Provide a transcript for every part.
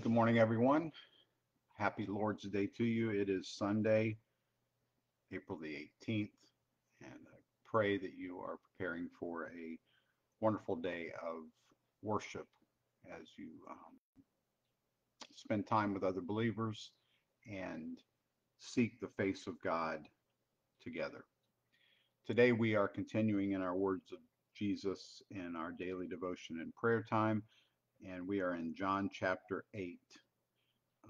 Good morning, everyone. Happy Lord's Day to you. It is Sunday, April the 18th, and I pray that you are preparing for a wonderful day of worship as you um, spend time with other believers and seek the face of God together. Today, we are continuing in our words of Jesus in our daily devotion and prayer time and we are in John chapter 8.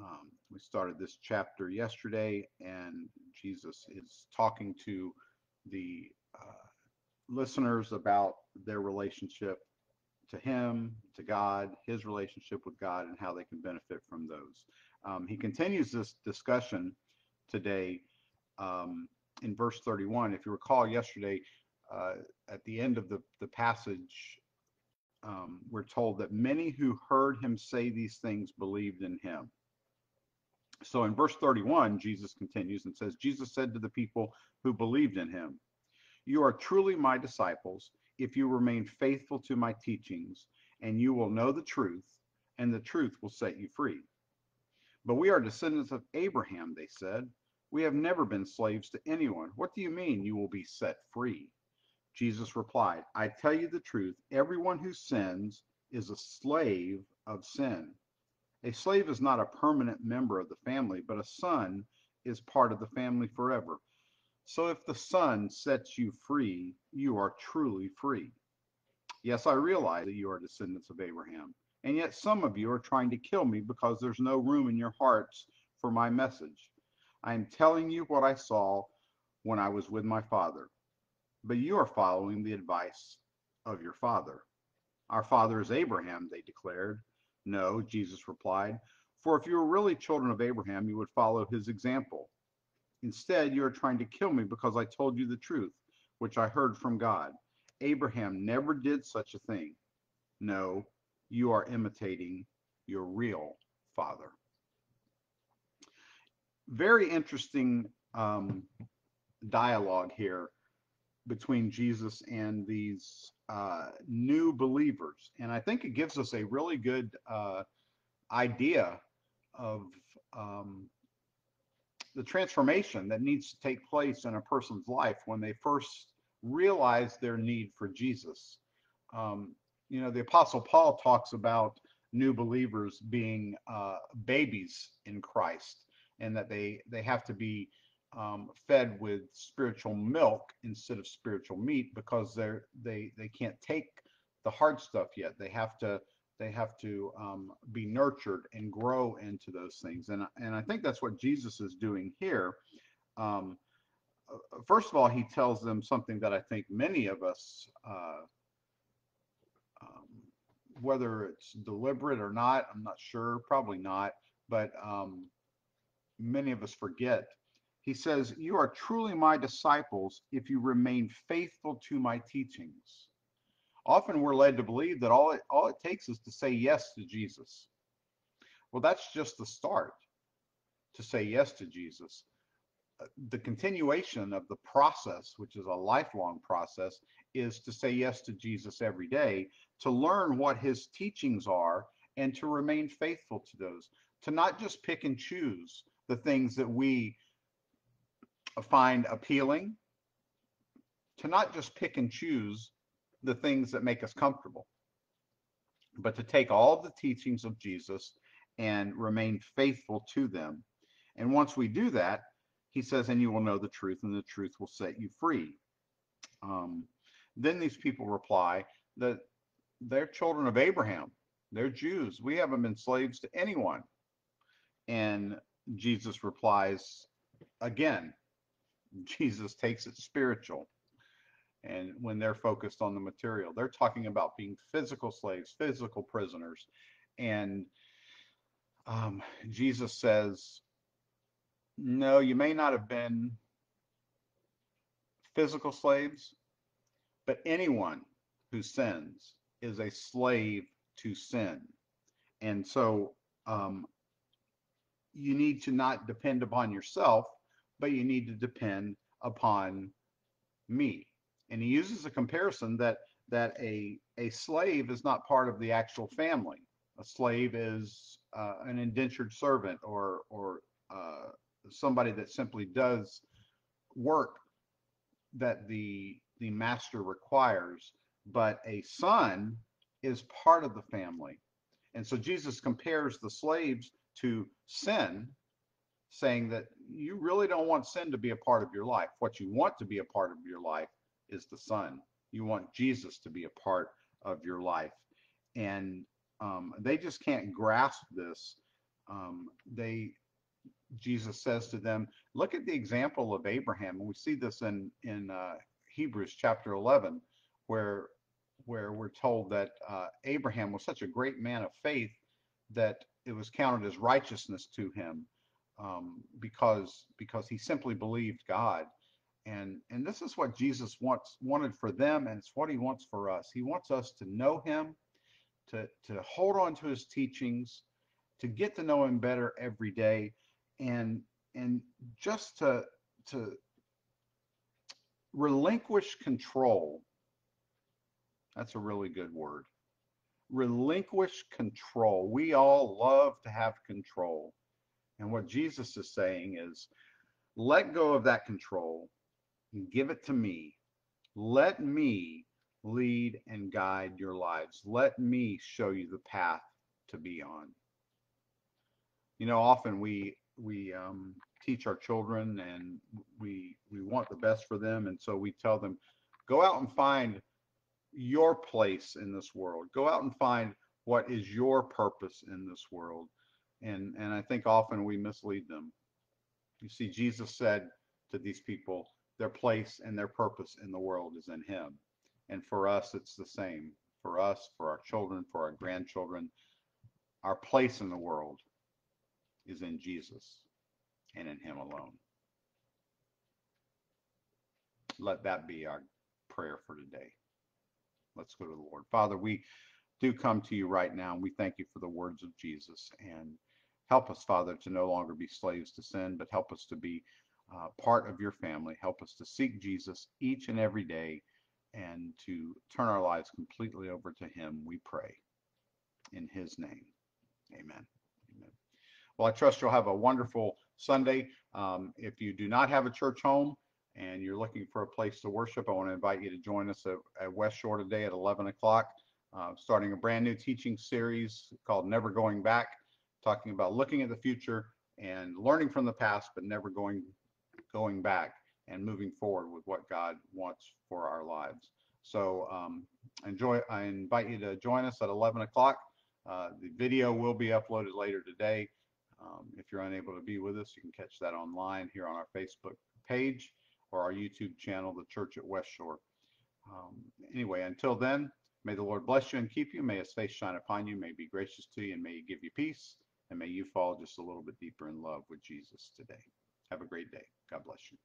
Um, we started this chapter yesterday, and Jesus is talking to the uh, listeners about their relationship to Him, to God, His relationship with God, and how they can benefit from those. Um, he continues this discussion today um, in verse 31. If you recall yesterday, uh, at the end of the, the passage, um, we're told that many who heard him say these things believed in him. So in verse 31, Jesus continues and says, Jesus said to the people who believed in him, You are truly my disciples if you remain faithful to my teachings, and you will know the truth, and the truth will set you free. But we are descendants of Abraham, they said. We have never been slaves to anyone. What do you mean you will be set free? Jesus replied, I tell you the truth, everyone who sins is a slave of sin. A slave is not a permanent member of the family, but a son is part of the family forever. So if the son sets you free, you are truly free. Yes, I realize that you are descendants of Abraham, and yet some of you are trying to kill me because there's no room in your hearts for my message. I am telling you what I saw when I was with my father but you are following the advice of your father. Our father is Abraham, they declared. No, Jesus replied, for if you were really children of Abraham, you would follow his example. Instead, you are trying to kill me because I told you the truth, which I heard from God. Abraham never did such a thing. No, you are imitating your real father. Very interesting um, dialogue here between Jesus and these uh, new believers. And I think it gives us a really good uh, idea of um, the transformation that needs to take place in a person's life when they first realize their need for Jesus. Um, you know, the Apostle Paul talks about new believers being uh, babies in Christ and that they, they have to be um, fed with spiritual milk instead of spiritual meat because they're they they can't take the hard stuff yet. They have to they have to um, be nurtured and grow into those things. And and I think that's what Jesus is doing here. Um, uh, first of all, he tells them something that I think many of us, uh, um, whether it's deliberate or not, I'm not sure, probably not, but um, many of us forget he says, You are truly my disciples if you remain faithful to my teachings. Often we're led to believe that all it, all it takes is to say yes to Jesus. Well, that's just the start to say yes to Jesus. Uh, the continuation of the process, which is a lifelong process, is to say yes to Jesus every day, to learn what his teachings are, and to remain faithful to those, to not just pick and choose the things that we find appealing, to not just pick and choose the things that make us comfortable, but to take all the teachings of Jesus and remain faithful to them. And once we do that, he says, and you will know the truth, and the truth will set you free. Um, then these people reply that they're children of Abraham, they're Jews. We haven't been slaves to anyone. And Jesus replies again, Jesus takes it spiritual. And when they're focused on the material, they're talking about being physical slaves, physical prisoners. And um, Jesus says, No, you may not have been physical slaves, but anyone who sins is a slave to sin. And so um, you need to not depend upon yourself, but you need to depend upon me. And he uses a comparison that that a a slave is not part of the actual family. a slave is uh, an indentured servant or or uh, somebody that simply does work that the the master requires, but a son is part of the family. And so Jesus compares the slaves to sin, saying that you really don't want sin to be a part of your life. What you want to be a part of your life is the son. You want Jesus to be a part of your life. And um, they just can't grasp this. Um, they Jesus says to them, look at the example of Abraham. And we see this in in uh, Hebrews chapter 11, where where we're told that uh, Abraham was such a great man of faith that it was counted as righteousness to him um, because because he simply believed God. And and this is what Jesus wants wanted for them, and it's what he wants for us. He wants us to know him, to to hold on to his teachings, to get to know him better every day and and just to to relinquish control that's a really good word relinquish control we all love to have control and what jesus is saying is let go of that control and give it to me. Let me lead and guide your lives. Let me show you the path to be on. You know often we we um, teach our children and we we want the best for them. And so we tell them go out and find your place in this world. Go out and find what is your purpose in this world and and i think often we mislead them you see jesus said to these people their place and their purpose in the world is in him and for us it's the same for us for our children for our grandchildren our place in the world is in Jesus and in Him alone. Let that be our prayer for today. Let's go to the Lord. Father, we do come to you right now and we thank you for the words of Jesus and help us, Father, to no longer be slaves to sin, but help us to be uh, part of your family. Help us to seek Jesus each and every day and to turn our lives completely over to Him, we pray. In His name, amen. Well, I trust you'll have a wonderful Sunday. Um, if you do not have a church home and you're looking for a place to worship, I want to invite you to join us at, at West Shore today at 11 o'clock, uh, starting a brand new teaching series called Never Going Back, talking about looking at the future and learning from the past, but never going going back and moving forward with what God wants for our lives. So um, enjoy. I invite you to join us at 11 o'clock. Uh, the video will be uploaded later today. Um, if you're unable to be with us, you can catch that online here on our Facebook page or our YouTube channel, The Church at West Shore. Um, anyway, until then, may the Lord bless you and keep you. May his face shine upon you. May be gracious to you and may he give you peace. And may you fall just a little bit deeper in love with Jesus today. Have a great day. God bless you.